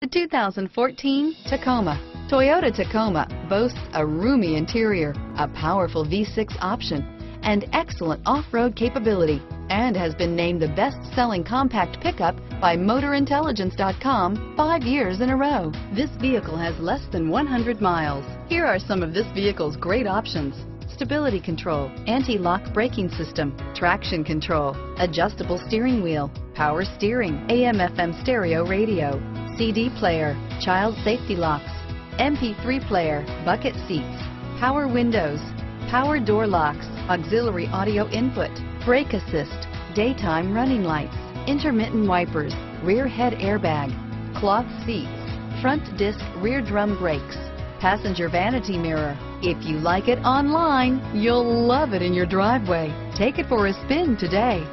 The 2014 Tacoma. Toyota Tacoma boasts a roomy interior, a powerful V6 option, and excellent off-road capability, and has been named the best-selling compact pickup by MotorIntelligence.com five years in a row. This vehicle has less than 100 miles. Here are some of this vehicle's great options. Stability control, anti-lock braking system, traction control, adjustable steering wheel, power steering, AM FM stereo radio, CD player, child safety locks, MP3 player, bucket seats, power windows, power door locks, auxiliary audio input, brake assist, daytime running lights, intermittent wipers, rear head airbag, cloth seats, front disc rear drum brakes, passenger vanity mirror. If you like it online, you'll love it in your driveway. Take it for a spin today.